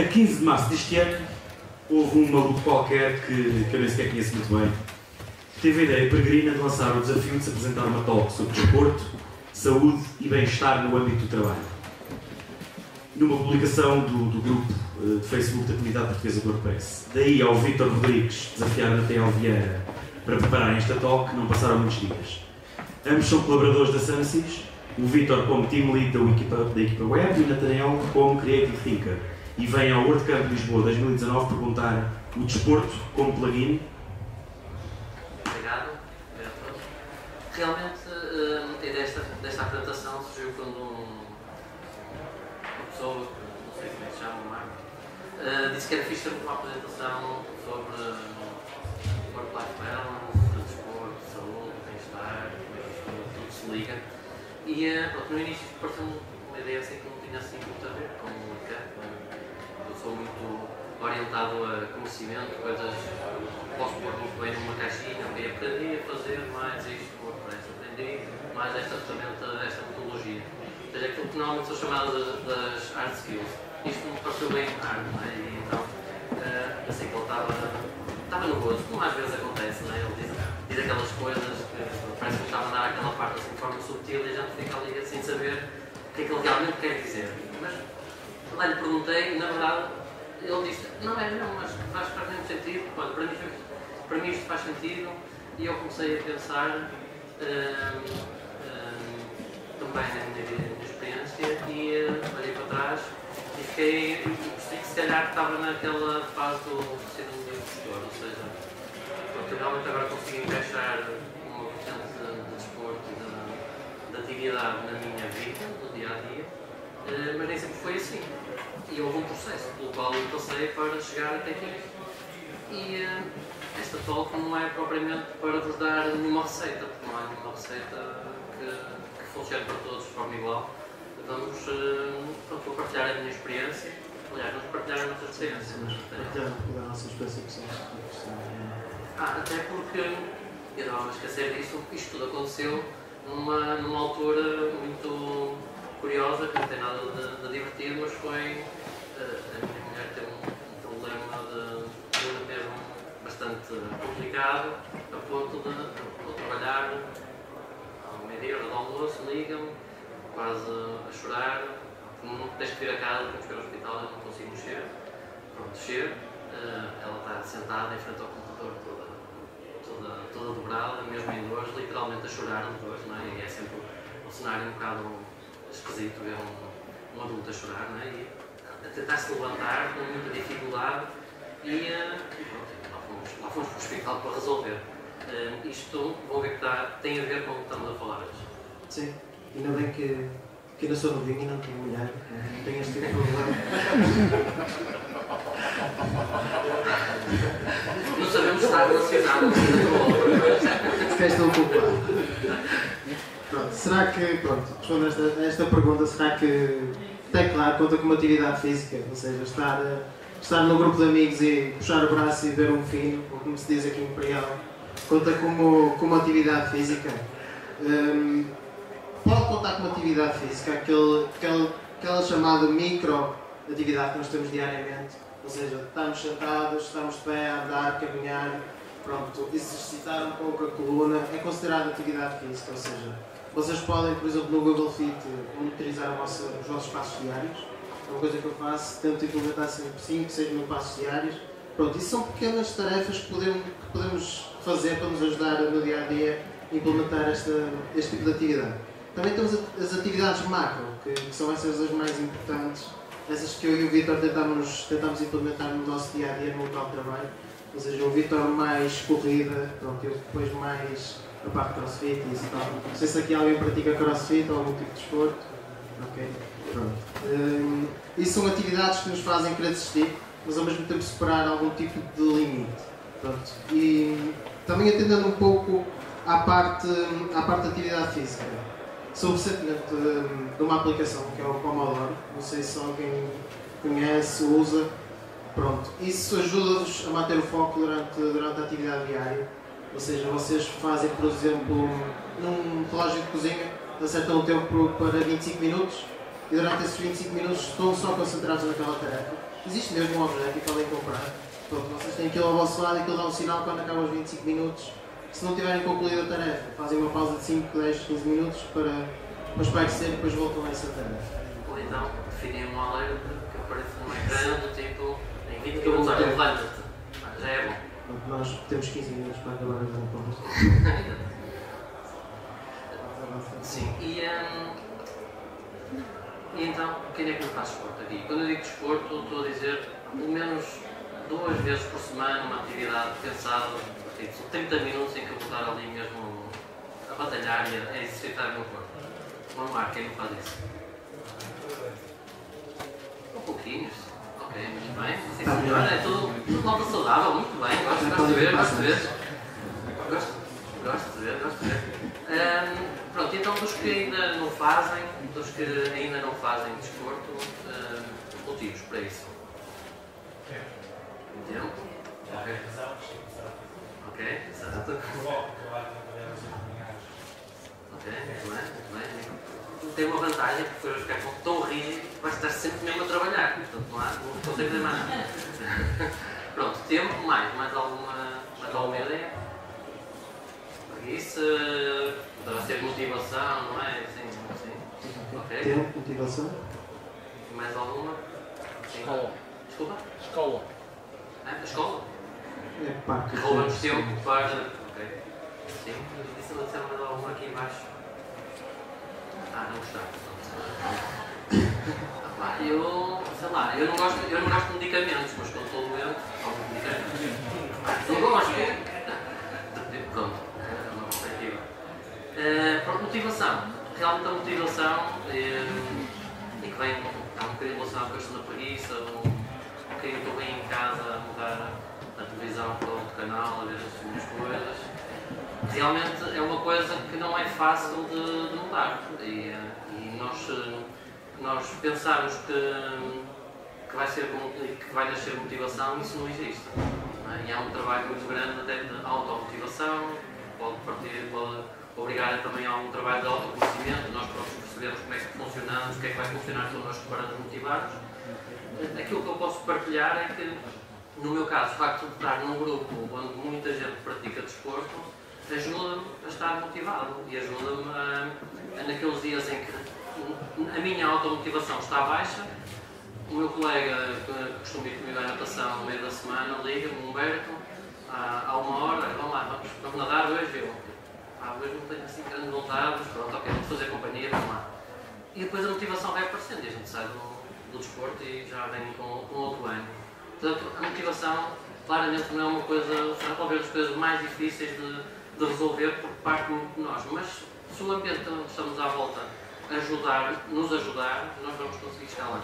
A 15 de março deste ano, houve um maluco qualquer que, que eu nem sequer conheço muito bem, teve a ideia peregrina de lançar o desafio de se apresentar uma talk sobre desporto, saúde e bem-estar no âmbito do trabalho. Numa publicação do, do grupo uh, de Facebook da Comunidade Portuguesa do WordPress. Daí ao Vítor Rodrigues desafiar Nathaniel Vieira para prepararem esta talk, não passaram muitos dias. Ambos são colaboradores da Sansis, o Vítor como Team Lead da equipa, da equipa web e o Nathaniel como Creative Thinker. E vem ao WordCamp Lisboa 2019 perguntar o desporto como plugin. Obrigado. Obrigado a todos. Realmente, uh, a ideia desta, desta apresentação surgiu quando um, uma pessoa, não sei como é que se chama, Marco, uh, disse que era fixe uma apresentação sobre work-life balance, desporto, saúde, bem-estar, é tudo se liga. E uh, no início pareceu-me uma ideia assim que não tinha assim muito a ver com o campo. Sou muito orientado a conhecimento, coisas posso pôr muito bem numa caixinha, ok, aprendi a fazer mais isto com WordPress, aprendi mais esta ferramenta, esta metodologia. Ou seja, aquilo que normalmente são chamadas das, hard skills. Isto me pareceu bem hard, não é? E então, uh, assim que ele estava, estava no gozo, como às vezes acontece, não é? Ele diz, diz aquelas coisas que parece que estava a dar aquela parte assim de forma subtil e a gente fica ali sem saber o que é que ele realmente quer dizer. Mas lá lhe perguntei, na verdade, ele disse, não é não, mas faz, faz mesmo sentido, olha, para mim, para mim isto faz sentido. E eu comecei a pensar hum, hum, também na minha, experiência e uh, olhei para trás e fiquei, se calhar estava naquela fase do ser um gestor, ou seja, realmente agora consigo encaixar uma vertente de, de desporto e de, de atividade na minha vida, no dia a dia, uh, mas nem sempre foi assim e houve um processo pelo qual eu passei para chegar até aqui. E uh, esta talk não é propriamente para vos dar nenhuma receita, porque não há nenhuma receita que, que funcione para todos de forma igual. Vamos, uh, vou partilhar a minha experiência, aliás, vamos partilhar a nossa experiência. Mas Partilhar a nossa experiência pessoal. Ah, até porque, eu não vou esquecer disso, isto tudo aconteceu numa, numa altura muito curiosa, que não tem nada de, de divertido, mas foi a minha mulher teve um problema de cura mesmo bastante complicado, a ponto de, de trabalhar ao meio-dia, do almoço, liga-me, quase a chorar, não tens que vir a casa, temos que ir ao hospital, eu não consigo mexer. Pronto, chego, ela está sentada em frente ao computador toda, toda, toda dobrada, mesmo em dores, literalmente a chorar de dores, não é? E é sempre um cenário um bocado esquisito ver um, um adulto a chorar, não é? E, a tentar se levantar com muita dificuldade e, uh, pronto, lá, fomos, lá fomos para o hospital para resolver. Uh, isto, vou ver que está, tem a ver com o que estamos a falar hoje. Sim, ainda bem que, que ainda sou novinho e não tenho mulher, não tenho este tipo de problema. Não sabemos se está relacionado com o Ficaste um pouco Pronto, será que, pronto, respondendo esta, esta pergunta, será que até claro, conta com uma atividade física, ou seja, estar, estar num grupo de amigos e puxar o braço e ver um fino, ou como se diz aqui em Imperial, conta como, como atividade física. Um, pode contar com uma atividade física, aquele, aquele, aquela chamada micro atividade que nós temos diariamente, ou seja, estamos sentados, estamos de pé, a andar, caminhar, pronto, exercitar um pouco a coluna, é considerado atividade física, ou seja, vocês podem, por exemplo, no Google Fit, monitorizar vossa, os vossos passos diários. É uma coisa que eu faço, tento implementar sempre 5, 6 mil passos diários. Pronto, isso são pequenas tarefas que podemos, que podemos fazer para nos ajudar no dia a dia a implementar esta, este tipo de atividade. Também temos as atividades macro, que, que são essas as mais importantes, essas que eu e o Vitor tentamos, tentamos implementar no nosso dia a dia no local de trabalho. Ou seja, o Vitor mais corrida, pronto, eu depois mais a parte de crossfit e isso tal. Não sei se aqui alguém pratica crossfit ou algum tipo de desporto. Ok, pronto. Um, isso são atividades que nos fazem querer desistir, mas ao mesmo tempo superar algum tipo de limite. Pronto. E também atendendo um pouco à parte, à parte da atividade física. Sou recentemente de uma aplicação que é o Pomodoro, não sei se alguém conhece, usa. Pronto, isso ajuda-vos a manter o foco durante, durante a atividade diária ou seja, vocês fazem, por exemplo, num relógio de cozinha, acertam o tempo para 25 minutos e durante esses 25 minutos estão só concentrados naquela tarefa. Existe mesmo um objeto que podem comprar. Pronto, vocês têm aquilo ao vosso lado e aquilo dá um sinal quando acabam os 25 minutos. Se não tiverem concluído a tarefa, fazem uma pausa de 5, 10, 15 minutos para, para espairecer e depois voltam a essa tarefa. Ou então, definem um alerta que aparece no ecrã do tipo, em 20 minutos, levanta-te. Já é bom. Nós temos 15 minutos para acabar as contas. Sim, e, hum, e então, quem é que não faz desporto aqui? Quando eu digo desporto, estou a dizer pelo menos duas vezes por semana uma atividade pensada, tipo, são 30 minutos em que eu vou estar ali mesmo a batalhar e a, a exercitar o meu corpo. Vamos lá, quem não faz isso? Um pouquinho, bem. Sim, senhor, é tudo, tudo muito bem, gosto, de ver, gosto de ver. Gosto, gosto de ver, gosto de ver. Hum, pronto, então dos que ainda não fazem, dos que ainda não fazem desporto, hum, motivos para isso. Tempo? Ok. Ok, exato. Ok, muito bem, muito bem. Tem uma vantagem, porque vai ficar tão rígido que vai estar sempre mesmo a trabalhar. Portanto, não, há, não consigo dizer mais nada. Pronto, tempo, mais, mais alguma, mais alguma ideia? Isso poderá ser motivação, não é? Sim, sim. Ok. Tempo, motivação. Mais alguma? Sim. Escola. Desculpa? Escola. É, a escola? É pá, que Roubamos tempo para. Ok. Sim. E se não disser mais alguma aqui embaixo? Ah, não gostar. Ah, pá, eu. sei lá, eu não gosto, eu não gosto de medicamentos, mas quando estou doente, tomo medicamentos. Não gosto! Pronto, é uma perspectiva. Eh, Pronto, motivação. Realmente a motivação eh, e que vem há um bocadinho relacionado com a questão da preguiça, um, um bocadinho estou bem em casa a mudar a televisão para outro canal, a ver as coisas. Realmente é uma coisa que não é fácil de, de mudar. E, e nós, nós pensarmos que, que, vai ser, que vai nascer motivação, isso não existe. é? E há um trabalho muito grande até de automotivação, pode partir, pode obrigar também a um trabalho de autoconhecimento, nós próprios percebemos como é que funcionamos, o que é que vai funcionar nós para nos motivarmos. Aquilo que eu posso partilhar é que, no meu caso, o facto de estar num grupo onde muita gente pratica desporto, ajuda-me a estar motivado e ajuda-me naqueles dias em que a minha automotivação está baixa, o meu colega que costuma ir comigo à natação no meio da semana liga-me, Humberto, há, uma hora, vamos lá, vamos, vamos nadar hoje, eu, ah, hoje não tenho assim grande vontade, mas pronto, ok, vou fazer companhia, vamos lá. E depois a motivação vai aparecendo e a gente sai do, do desporto e já vem com, com outro ânimo. Portanto, a motivação claramente não é uma coisa, será talvez das coisas mais difíceis de, de resolver por parte de nós, mas se o ambiente onde estamos à volta ajudar, nos ajudar, nós vamos conseguir chegar lá.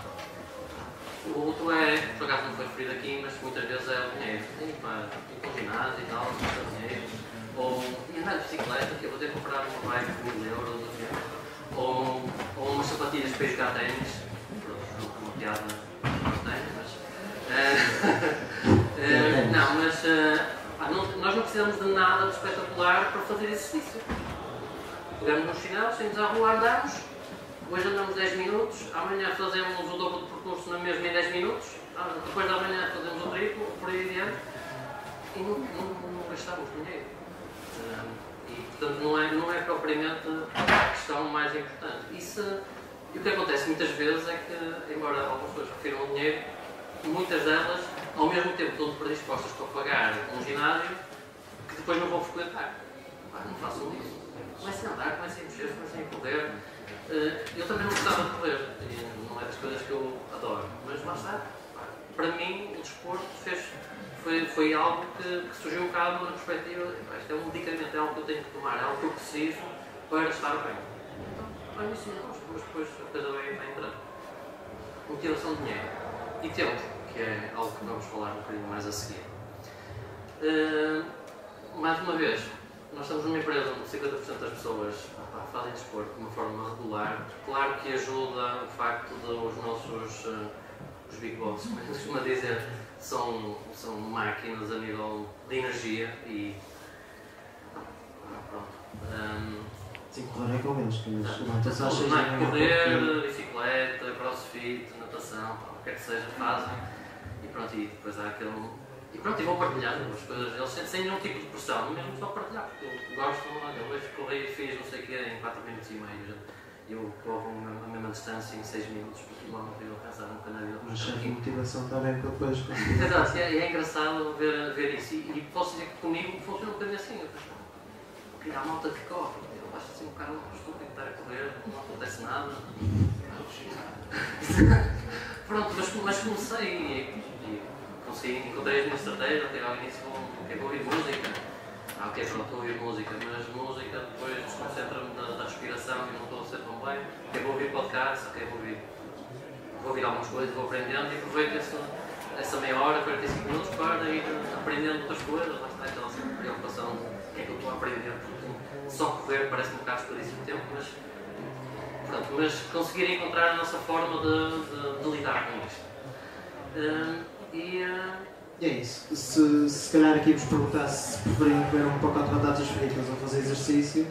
O outro é, por acaso não foi referido aqui, mas muitas vezes é o dinheiro. Tem para ir para o ginásio e tal, não dinheiro. Ou andar de bicicleta, que eu vou ter que comprar uma bike de mil euros, ou, ou, ou umas sapatilhas para jogar ténis. Pronto, uma piada aos ténis, mas. eh, eh, não, mas eh, pá, não- nós não precisamos de nada de espetacular para fazer exercício. Pegamos nos chinelos, saímos à rua, andamos, hoje andamos 10 minutos, amanhã fazemos o dobro de percurso na mesma em 10 minutos, ah, depois da manhã fazemos o triplo, por aí adiante, e não, não, não gastamos dinheiro. Ah, e portanto não é, não é propriamente a questão mais importante. E, se- e o que acontece muitas vezes é que, embora algumas pessoas prefiram o dinheiro, muitas delas, ao mesmo tempo, estão predispostas para pagar um ginásio depois não vão frequentar. Pá, não façam isso. Comecem a andar, comecem a mexer, comecem a correr. Eu também não gostava de correr, não é das coisas que eu adoro, mas lá está. Para mim, o desporto fez, foi, foi algo que, que surgiu um bocado na perspectiva: pá, isto é um medicamento, é algo que eu tenho que tomar, é algo que eu preciso para estar bem. Então, eu gosto, mas depois a coisa vai, vai entrando. Motivação de dinheiro e tempo, que é algo que vamos falar um bocadinho mais a seguir. Eh, mais uma vez, nós estamos numa empresa onde 50% das pessoas pá, fazem desporto de uma forma regular. Claro que ajuda o facto de os nossos eh, os big boss, como se costuma dizer, são, são máquinas a nível de energia e. ah, Pronto. Ahm, Sim, correr é com eles, Não, às seis da manhã. correr, bicicleta, crossfit, natação, pá, o que é que seja, fazem. E pronto, e depois há aquele. E pronto, e vão partilhando as coisas, eles sem, sem nenhum tipo de pressão, mesmo só partilhar, porque eu gosto, olha, eu hoje corri e fiz não sei o que em 4 minutos e meio. já. Eu corro a mesma distância em 6 minutos por quilómetro e eu pensar nunca na vida. Mas sempre a motivação está bem para depois. Exato, é, é engraçado ver, ver isso. E, e posso dizer que comigo funciona um bocadinho assim. Eu penso, porque há malta que corre, eu acho assim um bocado estúpido estar a correr, não acontece nada. Pronto, mas, mas comecei e, e consegui, encontrei a minha estratégia, até ao início vou, ok, vou ouvir música. Ah, ok, pronto, vou ouvir música, mas música depois desconcentra-me da, da respiração e não estou a ser tão bem. Ok, vou ouvir podcast, ok, vou ouvir, vou algumas coisas, vou aprendendo e aproveito essa, essa meia hora, 45 minutos para ir aprendendo outras coisas. Lá está aquela sempre preocupação o que é que eu estou a aprender, porque só correr parece um bocado desperdício de tempo, mas, pronto, mas conseguir encontrar a nossa forma de, de, de lidar com isto. Hum, e é isso. Se, se calhar aqui vos perguntasse se preferiam comer um pacote de batatas fritas ou fazer exercício,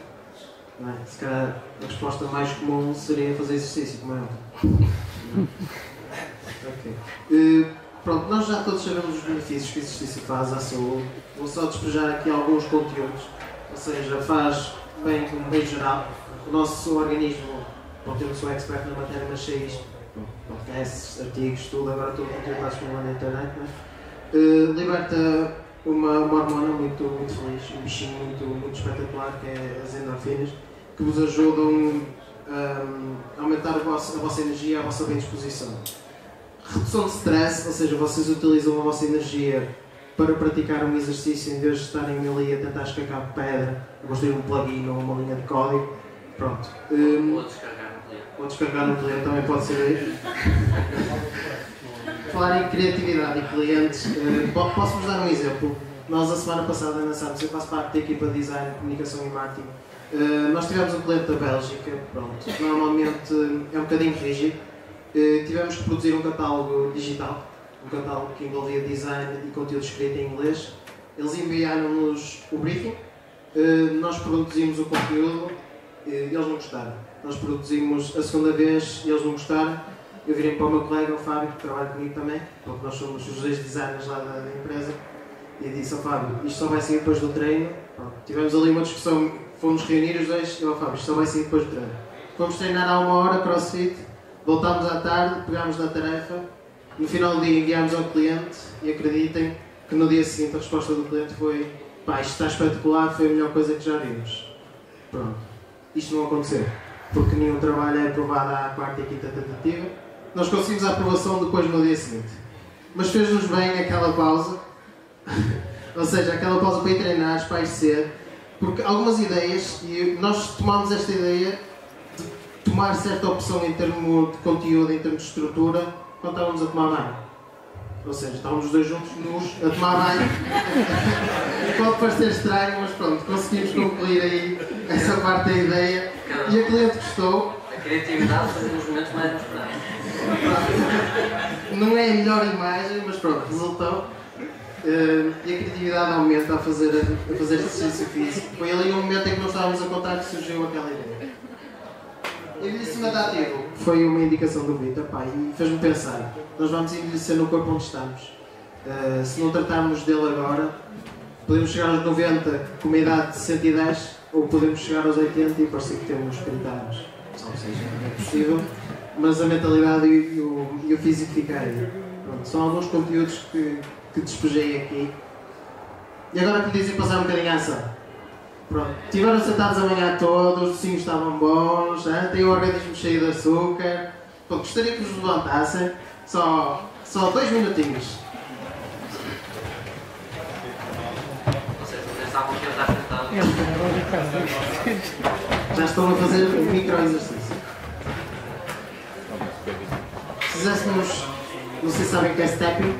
não é? se calhar a resposta mais comum seria fazer exercício, como é óbvio. Ok. Eh, pronto, nós já todos sabemos os benefícios que o exercício faz à saúde. Vou só despejar aqui alguns conteúdos, ou seja, faz bem como bem geral. O nosso organismo, não sou expert na matéria, mas sei isto. Podcasts, artigos, tudo, agora o conteúdo está disponível na internet, é? Uh, liberta uma, uma hormona muito, muito feliz, um bichinho muito, muito espetacular que é as endorfinas, que vos ajudam um, a aumentar a vossa, a vossa energia, a vossa bem disposição. Redução de stress, ou seja, vocês utilizam a vossa energia para praticar um exercício em vez de estarem ali a tentar escacar pedra, a construir um plugin ou uma linha de código. Pronto. Um, ou descarregar no cliente. também pode ser aí. Falar em criatividade e clientes, eh, po- posso-vos dar um exemplo. Nós, a semana passada, na SAMS, eu faço parte da equipa de design, comunicação e marketing. Eh, nós tivemos um cliente da Bélgica, pronto, normalmente é um bocadinho rígido. Eh, tivemos que produzir um catálogo digital, um catálogo que envolvia design e conteúdo escrito em inglês. Eles enviaram-nos o briefing, eh, nós produzimos o conteúdo eles não gostaram. Nós produzimos a segunda vez eles não gostaram. Eu virei para o meu colega, o Fábio, que trabalha comigo também, porque nós somos os dois designers lá da, da empresa, e disse ao Fábio, isto só vai sair depois do treino. Pronto, tivemos ali uma discussão, fomos reunir os dois, eu ao Fábio, isto só vai sair depois do treino. Fomos treinar há uma hora, crossfit, voltámos à tarde, pegámos na tarefa, no final do dia enviámos ao cliente e acreditem que no dia seguinte a resposta do cliente foi pá, isto está espetacular, foi a melhor coisa que já vimos. Pronto. Isto não aconteceu, porque nenhum trabalho é aprovado à quarta e quinta tentativa. Nós conseguimos a aprovação depois no dia seguinte. Mas fez-nos bem aquela pausa, ou seja, aquela pausa para ir treinar, espairecer, porque algumas ideias, e nós tomámos esta ideia de tomar certa opção em termos de conteúdo, em termos de estrutura, quando estávamos a tomar banho. Ou seja, estávamos os dois juntos, nus, a tomar banho. Pode parecer estranho, mas pronto, conseguimos concluir aí essa parte da ideia. E a cliente gostou. A criatividade foi um dos momentos mais inesperados. Não é a melhor imagem, mas pronto, resultou. Eh, e a criatividade aumenta a fazer, a fazer exercício físico. Foi ali no momento em que nós estávamos a contar que surgiu aquela ideia. Envelhecimento ativo foi uma indicação do Vitor, pá, e fez-me pensar. Nós vamos envelhecer no corpo onde estamos. Eh, se não tratarmos dele agora, podemos chegar aos 90 com uma idade de 110 ou podemos chegar aos 80 e parecer que temos 30 anos. Ou seja, é possível, mas a mentalidade e o, e o físico fica aí. São alguns conteúdos que, que despejei aqui. E agora que lhe dizem passar um bocadinho à ação. Pronto, estiveram sentados a manhã toda, os docinhos estavam bons, hein? tem o organismo cheio de açúcar. Pronto, gostaria que vos levantassem, só, só dois minutinhos. Já estão a fazer um micro exercício. Se fizéssemos, não sei se sabem o que é stepping,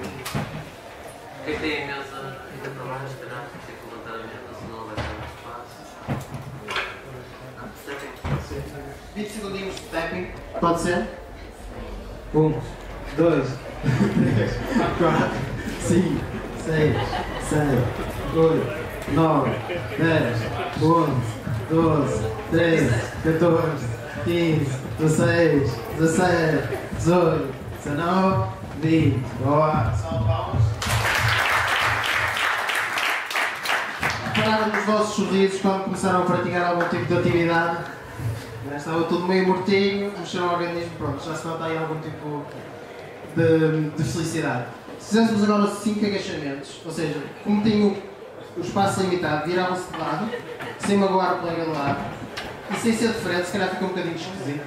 Quem tem a mesa ainda para se calhar tem que levantar a mesa, senão não vai ter muito espaço. Ah, stepping. 20 segundinhos de stepping, pode ser? 1, 2, 3, 4, 5, 6, 7, 8, 9, 10, 11, 12, 13, 14, 15, 16, 17, 18, 19, 20. Boa! Salve palmas. Pararam os vossos sorrisos quando começaram a praticar algum tipo de atividade. Estava tudo meio mortinho, mexeram o organismo, pronto, já se nota aí algum tipo de, de felicidade. Se fizéssemos agora 5 agachamentos, ou seja, como tinham o espaço limitado, viravam-se de lado, sem magoar o colega do lado, e sem ser de frente, se calhar fica um bocadinho esquisito.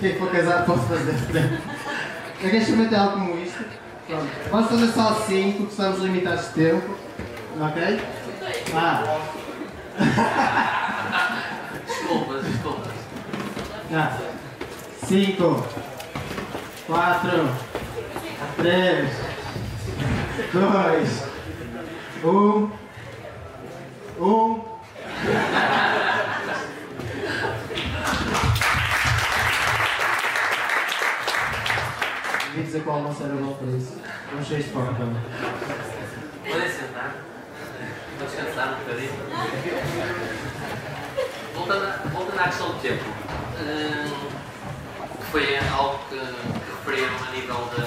Quem for casado pode fazer de frente. Agachamento é algo como isto. Pronto. Vamos fazer só 5, porque estamos limitados de tempo. Ok? Ah. Desculpas, desculpas. Já. 5, 4, 3, 2, 1, 1. Devia dizer qual não será bom para isso. Vamos cheio de também. Podem sentar. Descansar um bocadinho. Voltando, voltando à questão do tempo. que foi algo que, que referiram a nível de.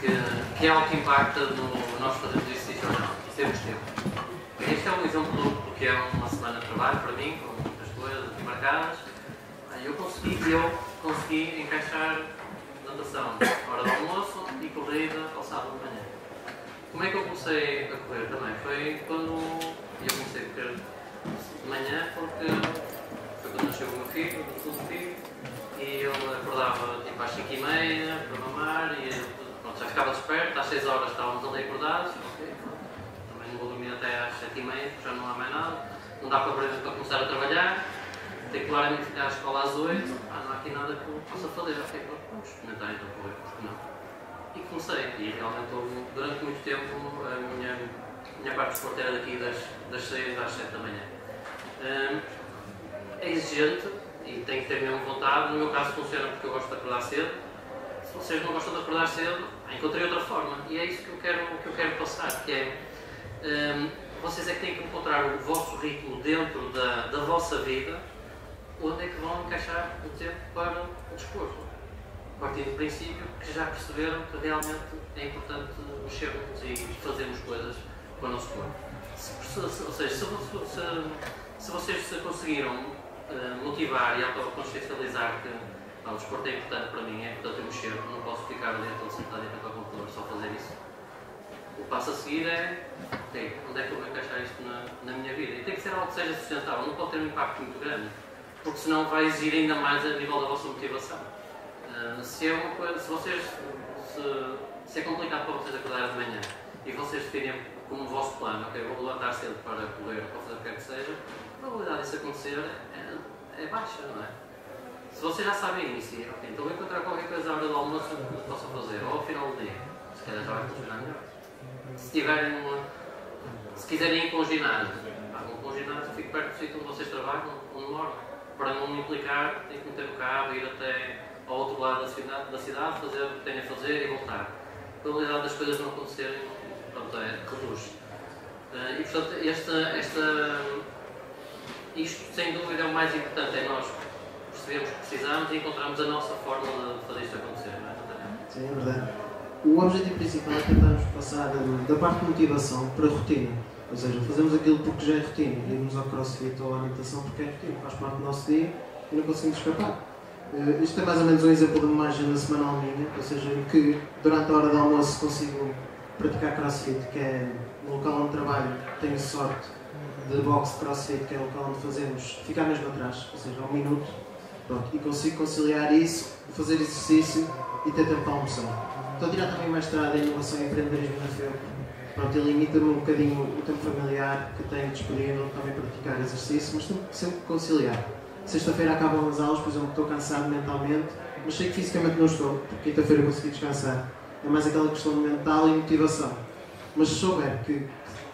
Que, que é algo que impacta no nós fazermos exercício ou não. Temos tempo. Este é um exemplo do porque é uma semana de trabalho para mim, com muitas coisas aqui marcadas. Eu consegui, eu consegui encaixar natação, hora do almoço e corrida ao sábado. Como é que eu comecei a correr também? Foi quando eu comecei a correr de manhã, porque foi quando nasceu o meu filho, o segundo filho, e ele acordava tipo às 5 e meia para mamar e pronto, já ficava desperto, às 6 horas estávamos ali acordados, ok, pronto. também não vou dormir até às 7 e meia, já não há mais nada, não dá para, para começar a trabalhar, tenho que a minha filha à escola às 8, ah, não há aqui nada que eu possa fazer, ok, pronto, vamos experimentar então correr, porque não? E comecei, e realmente houve, durante muito tempo a minha, minha parte de esporte era daqui das, das 6 às 7 da manhã. Hum, é exigente e tem que ter mesmo vontade. No meu caso funciona porque eu gosto de acordar cedo. Se vocês não gostam de acordar cedo, encontrei outra forma. E é isso que eu quero, que eu quero passar, que é hum, vocês é que têm que encontrar o vosso ritmo dentro da, da vossa vida, onde é que vão encaixar o tempo para o desporto partir do princípio que já perceberam que realmente é importante mexermos e fazermos coisas para o nosso corpo. Se, ou seja, se, se, se vocês se conseguiram uh, motivar e autoconsciencializar que ah, o desporto é importante para mim, é importante eu mexer, não posso ficar dentro sentado em frente ao computador só fazer isso. O passo a seguir é, ok, onde é que eu vou encaixar isto na, na minha vida? E tem que ser algo que seja sustentável, não pode ter um impacto muito grande, porque senão vai exigir ainda mais a nível da vossa motivação. Uh, se, é uma coisa, se vocês se, se é complicado para vocês acordar de manhã e vocês definem como o vosso plano, ok, vou levantar cedo para correr ou para fazer o que quer que seja, a probabilidade disso acontecer é, é baixa, não é? Se vocês já sabem isso, ok, então vou encontrar qualquer coisa à hora do almoço que possam fazer, ou ao final do dia, se calhar já vai funcionar melhor. Se tiverem uma, se quiserem ir com o ginásio, vão com o ginásio, fico perto do sítio onde vocês trabalham, onde moram, para não implicar, tenho que meter o carro, ir até ao outro lado da cidade, da cidade fazer o que tenho a fazer e voltar. A probabilidade das coisas não acontecerem pronto, é, reduz. Uh, e portanto, esta, esta, isto sem dúvida é o mais importante, é nós percebermos que precisamos e encontrarmos a nossa forma de fazer isto acontecer. Não é? Sim, é verdade. O objetivo principal é tentarmos passar da parte de motivação para a rotina. Ou seja, fazemos aquilo porque já é rotina. Irmos ao crossfit ou à natação porque é rotina, faz parte do nosso dia e não conseguimos escapar. Uh, isto é mais ou menos um exemplo de uma agenda semanal minha, ou seja, que durante a hora do almoço consigo praticar crossfit, que é no local onde trabalho, tenho sorte de boxe de crossfit, que é o local onde fazemos, ficar mesmo atrás, ou seja, um minuto, pronto, e consigo conciliar isso, fazer exercício e ter tempo para almoçar. Estou a tirar também mestrado em inovação e empreendedorismo na FEUP, pronto, e limita-me um bocadinho o tempo familiar que tenho disponível também praticar exercício, mas tenho sempre conciliar. Sexta-feira acabam as aulas, por exemplo, estou cansado mentalmente, mas sei que fisicamente não estou, porque quinta-feira consegui descansar. É mais aquela questão mental e motivação. Mas se souber que,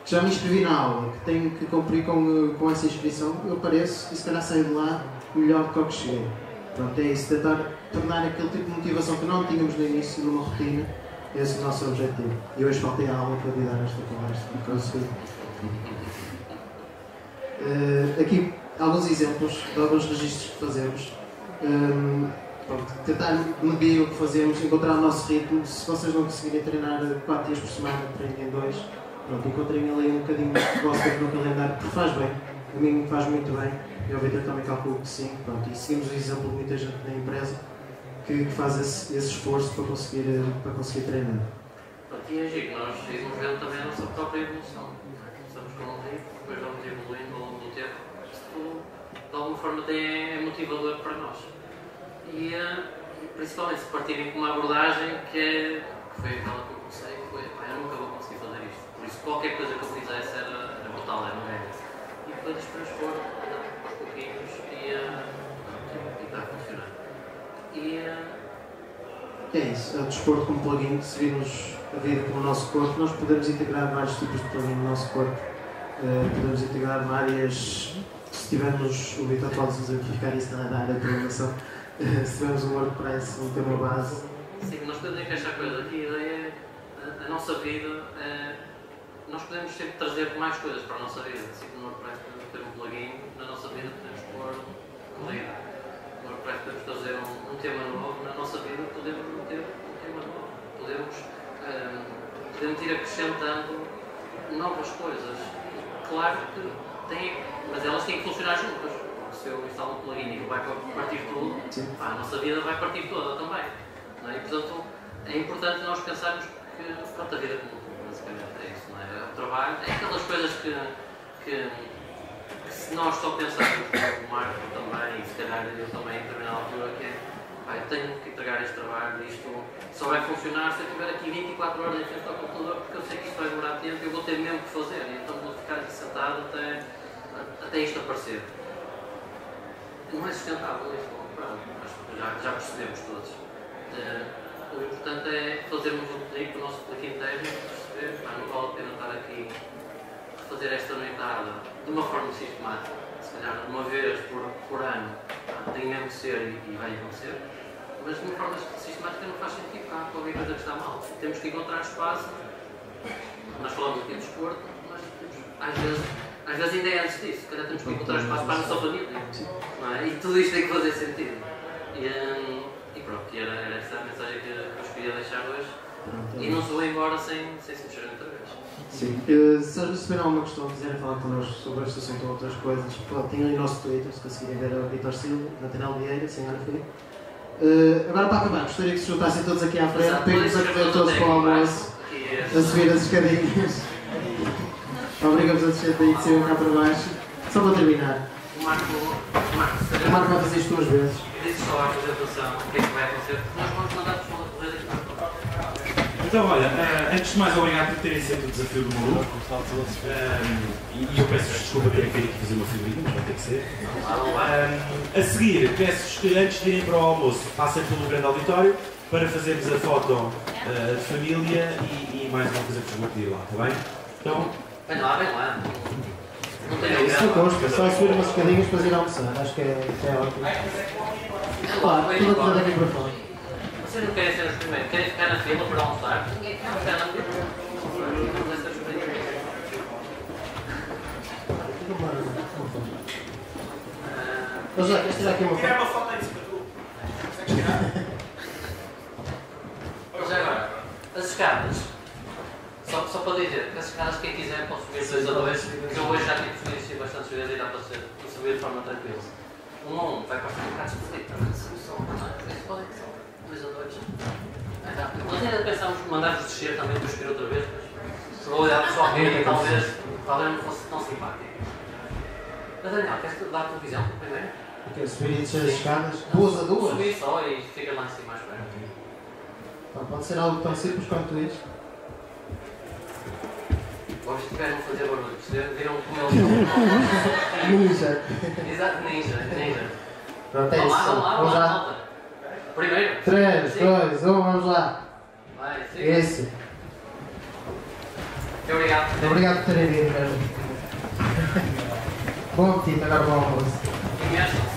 já me inscrevi na aula, que tenho que cumprir com, com essa inscrição, eu pareço e se calhar saio de lá melhor do que ao que cheguei. Pronto, é isso, tentar tornar aquele tipo de motivação que não tínhamos no início numa rotina, esse é o nosso objetivo. E hoje faltei a aula para lhe dar esta conversa, eu sei. Uh, aqui alguns exemplos de alguns registros que fazemos. Um, pronto, tentar medir o que fazemos, encontrar o nosso ritmo. Se vocês não conseguirem treinar 4 dias por semana, treinem em 2. Pronto, encontrem ali um bocadinho de tempo no calendário, porque faz bem. A mim faz muito bem. Eu, Vitor, também calculo que sim. Pronto, e seguimos o exemplo de muita gente na empresa que, faz esse, esse, esforço para conseguir, para conseguir treinar. E é giro, nós vendo também a nossa própria evolução. Começamos com um ritmo, depois vamos evoluindo ao longo do tempo. Isto, forma, é motivador para nós. E, eh, principalmente se partirem com uma abordagem que, é, que foi aquela que eu comecei, foi, eu nunca vou conseguir fazer isto. Por isso, qualquer coisa que eu fizesse era, era brutal, era é? E depois transpor aos pouquinhos e, uh, e está a funcionar. E, uh, é isso, é o desporto como plugin, se virmos a vida como o nosso corpo, nós podemos integrar vários tipos de plugin no nosso corpo. Uh, podemos integrar várias. Se tivermos, o Vitor pode exemplificar isso na área de programação, se tivermos um WordPress, um tema base. Sim, nós podemos encaixar coisas aqui. A ideia é a, a nossa vida. É, nós podemos sempre trazer mais coisas para a nossa vida. Assim como no WordPress podemos ter um plugin, na nossa vida podemos pôr corrida. No WordPress podemos trazer um, um, tema novo, na nossa vida podemos ter um tema novo. Podemos, um, podemos ir acrescentando novas coisas. Claro que tem, mas elas têm que funcionar juntas. Se eu instalo um plugin e vai partir tudo, pá, a nossa vida vai partir toda também. Não é? E, portanto, é importante nós pensarmos que pronto, a vida como basicamente é isso, não é? é? O trabalho, é aquelas coisas que, que, que se nós só pensarmos, o Marco também, e se calhar eu também em determinada altura, que é pá, eu tenho que entregar este trabalho, isto só vai funcionar se eu estiver aqui 24 horas em frente ao computador, porque eu sei que isto vai demorar tempo e eu vou ter mesmo que fazer, então vou ficar aqui sentado até, até isto aparecer. Não é sustentável isto, pronto, já, já percebemos todos. Uh, o importante é fazermos o clique, o nosso clique interno, perceber, pá, não vale a pena estar aqui a fazer esta noitada de uma forma sistemática, se calhar uma vez por, por ano, pá, tem mesmo que ser e, e vai acontecer, mas de uma forma sistemática não faz sentido, há qualquer coisa que está mal. Temos que encontrar espaço, nós falamos aqui de desporto, mas às vezes às vezes ainda é antes disso, se calhar temos que encontrar espaço para a nossa família. Não é? E tudo isto tem que fazer sentido. E, hum, pronto, e era, era essa a mensagem que eu escolhi deixar hoje. E não se vou embora sem, sem se mexer outra vez. Sim. Uh, se tiverem alguma questão, quiserem falar connosco sobre este assunto ou outras coisas, tem ali o nosso Twitter, se conseguirem ver o Vitor Silva, Natanel Vieira, sem hora frio. Uh, agora para acabar, gostaria que se juntassem todos aqui à frente, para irmos a correr todos para o almoço, a subir as escadinhas. Obrigamos a descer daí de cima cá para baixo. Só para terminar. O Marco, o Marco, o Marco vai fazer isto duas vezes dizes só à apresentação o que é que vai acontecer, nós vamos mandar pessoas a correr aqui Então, olha, uh, antes de mais, obrigado por terem aceito o desafio do Maluco. Uh, e eu peço desculpa ter que aqui fazer uma figurinha, mas vai ter que ser. Uh, a seguir, peço que antes de irem para o almoço, passem pelo grande auditório para fazermos a foto de família e, e, mais uma coisa que vos vou pedir lá, está bem? Então. Vem lá, vem lá. Não tem Isso não consta, só subir umas escadinhas para ir almoçar, acho que é, que é ótimo. Claro, tudo a tirar daqui para fora. Vocês não querem ser os primeiros? Querem ficar na fila para almoçar? Ficar na fila. Mas já, queres tirar aqui uma foto? Tirar uma foto aí para tu. Mas agora, as escadas. Só, só para dizer que as escadas, quem quiser pode subir dois a dois, que eu hoje já tive experiência bastante vezes e dá para ser, subir de forma tranquila um a um vai para bocado esquisito, para ver se são, eles podem ser dois a dois. Nós ainda pensamos mandar-vos descer também, para outra vez, mas probabilidade de só alguém talvez, talvez não fosse tão simpático. Mas Daniel, queres dar a tua visão primeiro? Quer subir e descer as escadas? Duas a duas? Subir só e fica lá em cima mais perto. Então, pode ser algo tão simples quanto isso. Vamos tiveram a fazer barulho, perceberam? Viram como eles Ninja. Exato, ninja, ninja. Pronto, é isso. Lá, vamos lá, lá. Primeiro. 3, 2, 1, vamos lá. Vai, sim. Isso. Obrigado. Obrigado por terem vindo mesmo. Bom apetite agora para o almoço. E